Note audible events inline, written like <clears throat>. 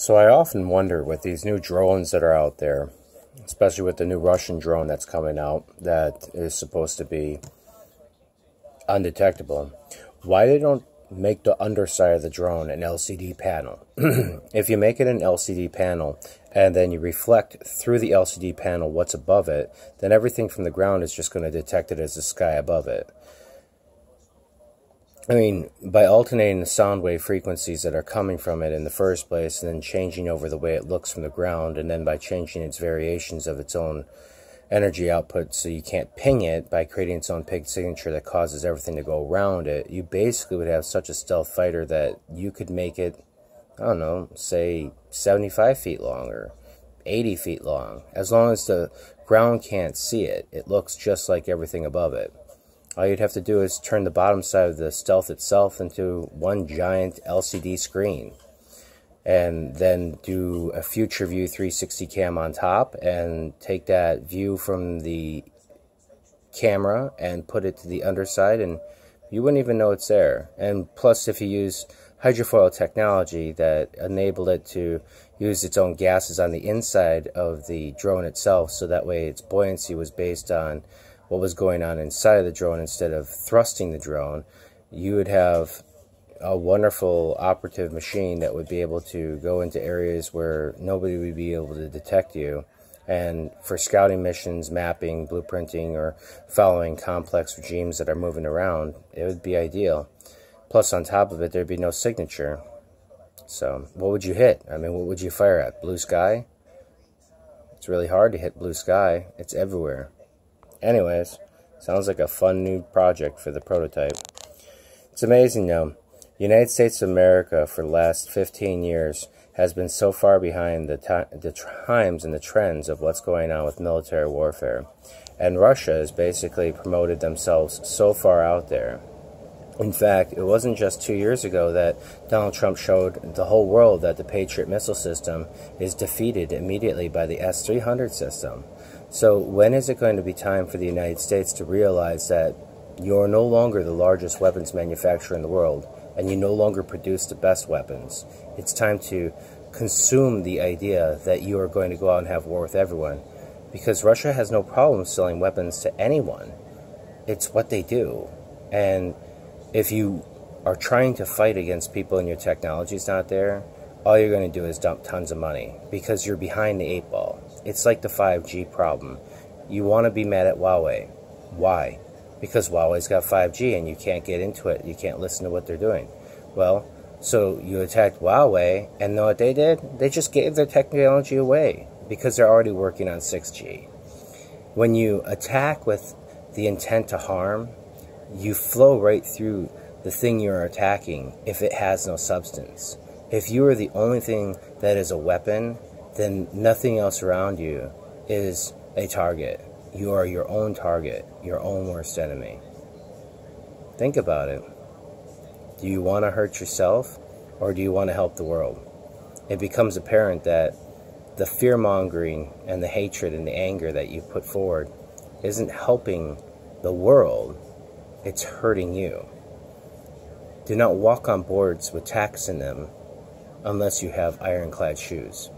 So I often wonder with these new drones that are out there, especially with the new Russian drone that's coming out that is supposed to be undetectable, why they don't make the underside of the drone an LCD panel. <clears throat> if you make it an LCD panel and then you reflect through the LCD panel what's above it, then everything from the ground is just going to detect it as the sky above it. I mean, by alternating the sound wave frequencies that are coming from it in the first place, and then changing over the way it looks from the ground, and then by changing its variations of its own energy output so you can't ping it by creating its own pig signature that causes everything to go around it, you basically would have such a stealth fighter that you could make it, I don't know, say 75 feet long or 80 feet long. As long as the ground can't see it, it looks just like everything above it. All you'd have to do is turn the bottom side of the stealth itself into one giant LCD screen. And then do a future view 360 cam on top and take that view from the camera and put it to the underside and you wouldn't even know it's there. And plus if you use hydrofoil technology that enabled it to use its own gases on the inside of the drone itself so that way its buoyancy was based on what was going on inside of the drone instead of thrusting the drone, you would have a wonderful operative machine that would be able to go into areas where nobody would be able to detect you. And for scouting missions, mapping, blueprinting, or following complex regimes that are moving around, it would be ideal. Plus, on top of it, there'd be no signature. So, what would you hit? I mean, what would you fire at? Blue sky? It's really hard to hit blue sky. It's everywhere. Anyways, sounds like a fun new project for the prototype. It's amazing though. United States of America for the last 15 years has been so far behind the, the times and the trends of what's going on with military warfare. And Russia has basically promoted themselves so far out there. In fact, it wasn't just two years ago that Donald Trump showed the whole world that the Patriot missile system is defeated immediately by the S 300 system. So, when is it going to be time for the United States to realize that you're no longer the largest weapons manufacturer in the world and you no longer produce the best weapons? It's time to consume the idea that you are going to go out and have war with everyone because Russia has no problem selling weapons to anyone. It's what they do. And if you are trying to fight against people and your technology is not there, all you're going to do is dump tons of money because you're behind the eight ball. It's like the 5G problem. You want to be mad at Huawei. Why? Because Huawei's got 5G and you can't get into it. You can't listen to what they're doing. Well, so you attacked Huawei, and know what they did? They just gave their technology away because they're already working on 6G. When you attack with the intent to harm, you flow right through the thing you're attacking if it has no substance. If you are the only thing that is a weapon then nothing else around you is a target. You are your own target, your own worst enemy. Think about it. Do you want to hurt yourself or do you want to help the world? It becomes apparent that the fear mongering and the hatred and the anger that you put forward isn't helping the world, it's hurting you. Do not walk on boards with tacks in them unless you have ironclad shoes.